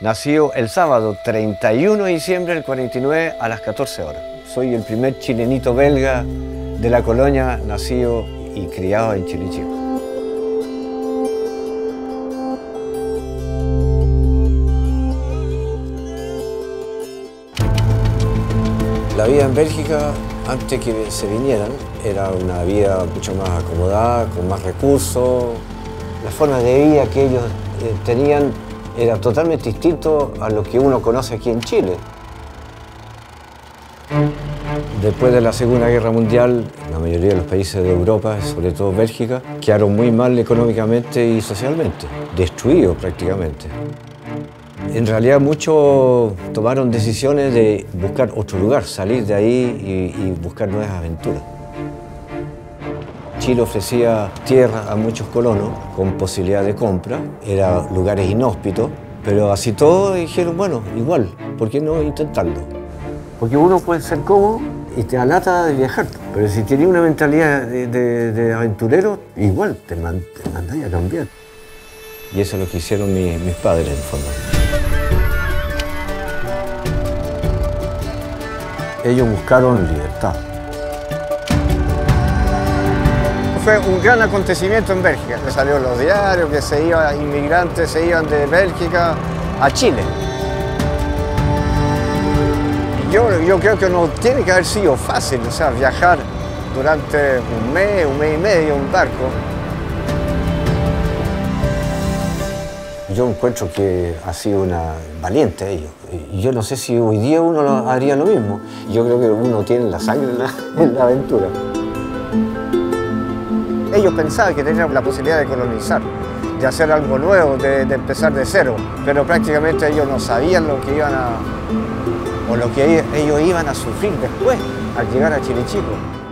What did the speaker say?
Nacido el sábado 31 de diciembre del 49 a las 14 horas. Soy el primer chilenito belga de la colonia nacido y criado en Chile La vida en Bélgica, antes que se vinieran, era una vida mucho más acomodada, con más recursos. La forma de vida que ellos eh, tenían era totalmente distinto a lo que uno conoce aquí en Chile. Después de la Segunda Guerra Mundial, la mayoría de los países de Europa, sobre todo Bélgica, quedaron muy mal económicamente y socialmente, destruidos prácticamente. En realidad muchos tomaron decisiones de buscar otro lugar, salir de ahí y, buscar nuevas aventuras. Chile ofrecía tierra a muchos colonos con posibilidad de compra, eran lugares inhóspitos, pero así todo dijeron, bueno, igual, ¿por qué no intentarlo? Porque uno puede ser cómodo y te alata de viajar, pero si tienes una mentalidad de, aventurero, igual te, mandáis a cambiar. Y eso es lo que hicieron mis, mis padres en forma. Ellos buscaron libertad. Fue un gran acontecimiento en Bélgica. Le salió los diarios que se iban, inmigrantes se iban de Bélgica a Chile. Yo, yo creo que no tiene que haber sido fácil, o sea, viajar durante un mes, un mes y medio en un barco. Yo encuentro que ha sido una valiente ellos. Yo no sé si hoy día uno haría lo mismo. Yo creo que uno tiene la sangre en la aventura. Ellos pensaban que tenían la posibilidad de colonizar, de hacer algo nuevo, de, empezar de cero, pero prácticamente ellos no sabían lo que iban a, o lo que ellos iban a sufrir después al llegar a Chile Chico.